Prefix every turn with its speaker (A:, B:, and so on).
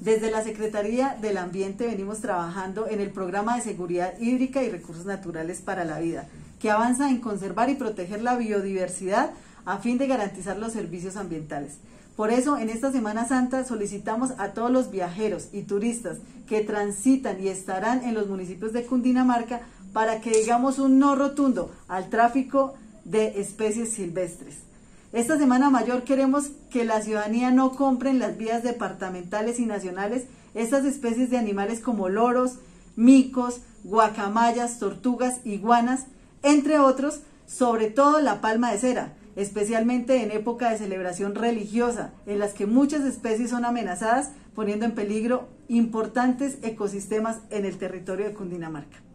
A: Desde la Secretaría del Ambiente venimos trabajando en el programa de seguridad hídrica y recursos naturales para la vida, que avanza en conservar y proteger la biodiversidad a fin de garantizar los servicios ambientales. Por eso, en esta Semana Santa solicitamos a todos los viajeros y turistas que transitan y estarán en los municipios de Cundinamarca para que digamos un no rotundo al tráfico de especies silvestres. Esta Semana Mayor queremos que la ciudadanía no compre en las vías departamentales y nacionales estas especies de animales como loros, micos, guacamayas, tortugas, iguanas, entre otros, sobre todo la palma de cera, especialmente en época de celebración religiosa, en las que muchas especies son amenazadas, poniendo en peligro importantes ecosistemas en el territorio de Cundinamarca.